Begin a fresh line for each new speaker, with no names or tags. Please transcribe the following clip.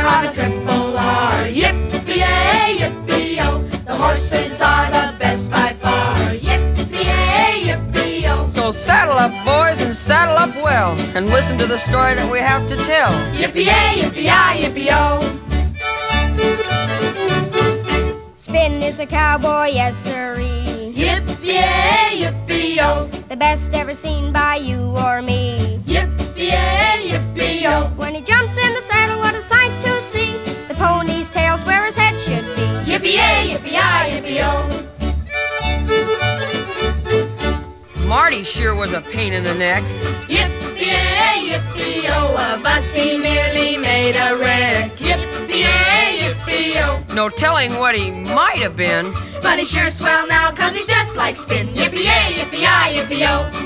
We're on the triple R. Yippee-yay, yippee-yo. The horses are the best by far. Yippee-yay, yippee-yo.
So saddle up, boys, and saddle up well. And listen to the story that we have to tell.
Yippee-yay, yippee-yi, yippee-yo.
Spin is a cowboy, yes siree.
Yippee-yay, yippee-yo.
The best ever seen by you or me.
Marty sure was a pain in the neck.
Yippee-yay, yippee-yo. Of oh, us he nearly made a wreck. Yippee-yay, yippee-yo.
Oh. No telling what he might have been.
But he's sure swell now, cause he's just like spin. Yippee-yay, yippee-yi, ah, yippee-yo. Oh.